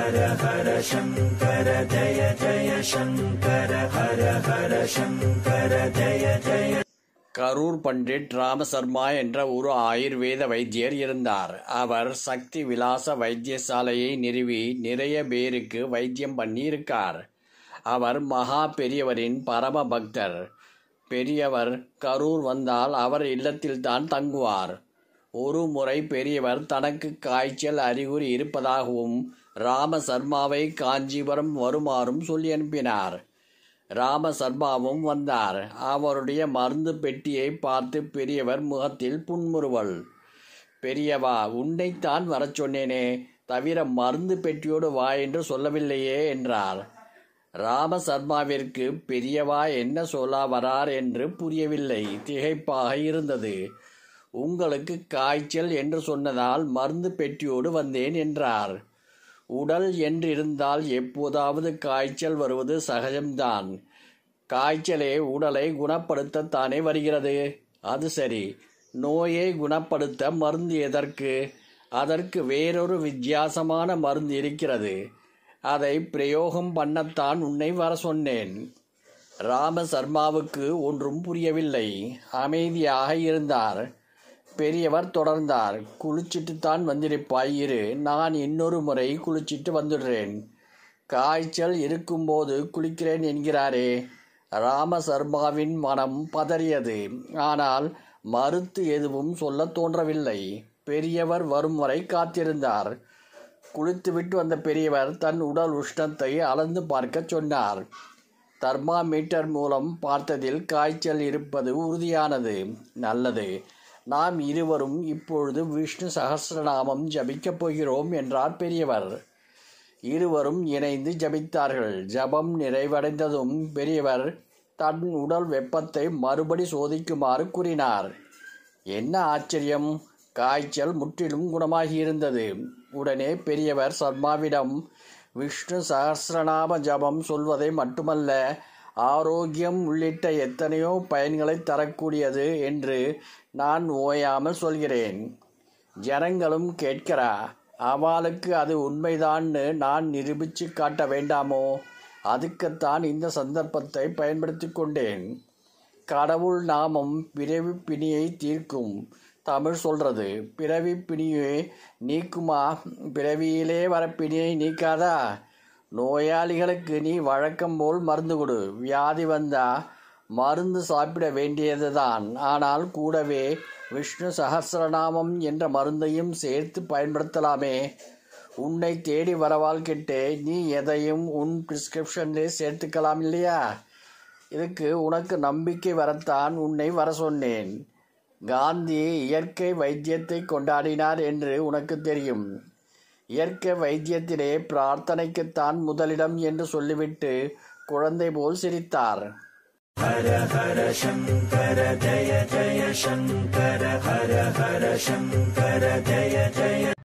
ஹர ஹர சங்கர ஜய ஜய சங்கர ஹர ஹர சங்கர ஜய ஜய கரூர் பண்டிட் ராமசர்மா என்ற ஒரு ஆயுர்வேத வைத்தியர் இருந்தார். அவர் சக்தி விலாச வைத்தியசாலையை நிறுவி நிறைய பேருக்கு வைத்தியம் பண்ணி இருக்கார் அவர் மகா பெரியவரின் பரம பக்தர். பெரியவர் கரூர் வந்தால் அவர் இல்லத்தில்தான் தங்குவார். ஒரு முறை பெரியவர் தனக்கு காய்ச்சல் அறிகுறி இருப்பதாகவும் ராமசர்மாவை காஞ்சிபுரம் வருமாறும் சொல்லி அனுப்பினார். ராமசர்மாவும் வந்தார். அவருடைய மருந்து பெட்டியை பார்த்து பெரியவர் முகத்தில் புன்முறுவல். பெரியவா உன்னைத்தான் வரச் சொன்னேனே தவிர மருந்து பெட்டியோடு வா என்று சொல்லவில்லையே என்றார். ராமசர்மாவிற்கு பெரியவா என்ன சொல்ல வரார் என்று புரியவில்லை. திகைப்பாக இருந்தது. உங்களுக்கு காய்ச்சல் என்று சொன்னதால் மருந்து பெட்டியோடு வந்தேன் என்றார். உடல் என்றிருந்தால் எப்போதாவது காய்ச்சல் வருவது சகஜம்தான். காய்ச்சலே உடலை குணப்படுத்தத்தானே வருகிறது. அது சரி. நோயை குணப்படுத்த மருந்து எதற்கு? அதற்கு வேறொரு வித்தியாசமான மருந்து இருக்கிறது. அதை பிரயோகம் பண்ணத்தான் உன்னை வர சொன்னேன். ராமசர்மாவுக்கு ஒன்றும் புரியவில்லை. அமைதியாக இருந்தார். பெரியவர் தொடர்ந்தார். குளிச்சிட்டு தான் வந்திருப்பாய் இரு. நான் இன்னொரு முறை குளிச்சிட்டு வந்துடுறேன். காய்ச்சல் இருக்கும்போது குளிக்கிறேன் என்கிறாரே. ராமசர்மாவின் மனம் பதறியது. ஆனால் மறுத்து எதுவும் சொல்ல தோன்றவில்லை. பெரியவர் வரும் வரை காத்திருந்தார். குளித்துவிட்டு வந்த பெரியவர் தன் உடல் உஷ்ணத்தை அளந்து பார்க்க சொன்னார். தர்மாமீட்டர் மூலம் பார்த்ததில் காய்ச்சல் இருப்பது உறுதியானது. நல்லது. நாம் இருவரும் இப்பொழுது விஷ்ணு சகசிரநாமம் ஜபிக்கப் போகிறோம் என்றார் பெரியவர். இருவரும் இணைந்து ஜபித்தார்கள். ஜபம் நிறைவடைந்ததும் பெரியவர் தன் உடல் வெப்பத்தை மறுபடி சோதிக்குமாறு கூறினார். என்ன ஆச்சரியம்? காய்ச்சல் முற்றிலும் குணமாகியிருந்தது. உடனே பெரியவர் சர்மாவிடம் விஷ்ணு சகசிரநாம ஜபம் சொல்வதை மட்டுமல்ல ஆரோக்கியம் உள்ளிட்ட எத்தனையோ பயன்களை தரக்கூடியது என்று நான் ஓயாமல் சொல்கிறேன். ஜனங்களும் கேட்கிறா அவளுக்கு அது உண்மைதான்னு நான் நிரூபித்து காட்ட வேண்டாமோ? அதுக்குத்தான் இந்த சந்தர்ப்பத்தை பயன்படுத்தி கொண்டேன். கடவுள் நாமம் பிறவி பிணியை தீர்க்கும் தமிழ் சொல்றது. பிறவி பிணியை நீக்குமா? பிறவியிலே வர பிணியை நீக்காதா? நோயாளிகளுக்கு நீ வழக்கம் போல் மருந்து கொடு. வியாதி வந்தா மருந்து சாப்பிட வேண்டியதுதான். ஆனால் கூடவே விஷ்ணு சகசிரநாமம் என்ற மருந்தையும் சேர்த்து பயன்படுத்தலாமே. உன்னை தேடி வரவால் கிட்டே நீ எதையும் உன் பிரிஸ்கிரிப்ஷன்லே சேர்த்துக்கலாம் இல்லையா? இதுக்கு உனக்கு நம்பிக்கை வரத்தான் உன்னை வர சொன்னேன். காந்தி இயற்கை வைத்தியத்தை கொண்டாடினார் என்று உனக்கு தெரியும். இயற்கை வைத்தியத்திலே பிரார்த்தனைக்குத்தான் முதலிடம் என்று சொல்லிவிட்டு குழந்தை போல் சிரித்தார். ஹர ஹர சங்கர ஜய ஜய சங்கர ஹர ஹர சங்கர ஜய ஜய